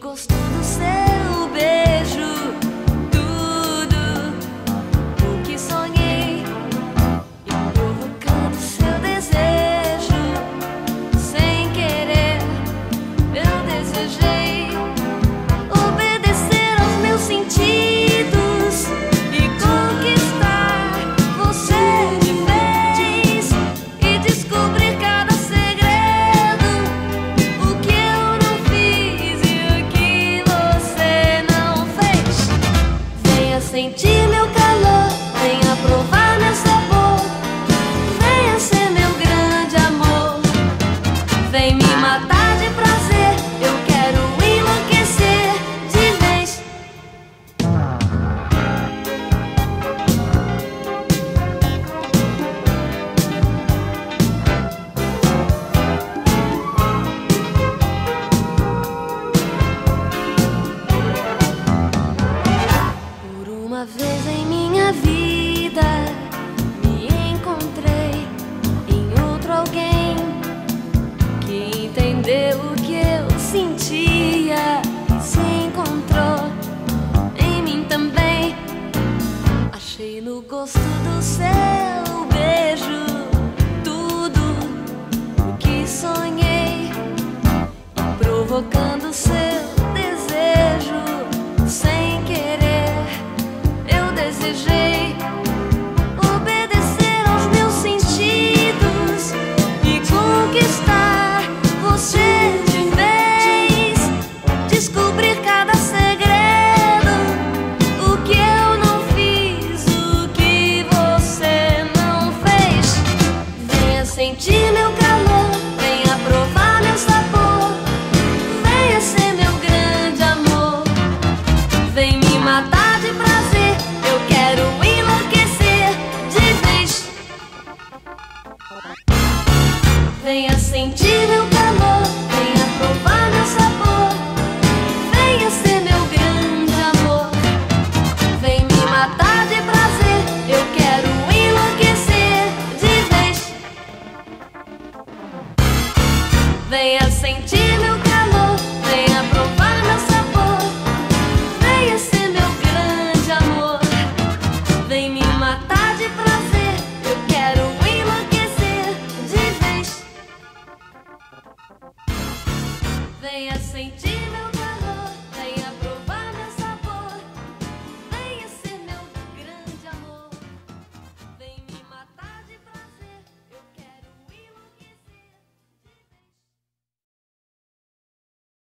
残す sentir. O gosto do seu beijo, tudo o que sonhei, provocando. venha sentir.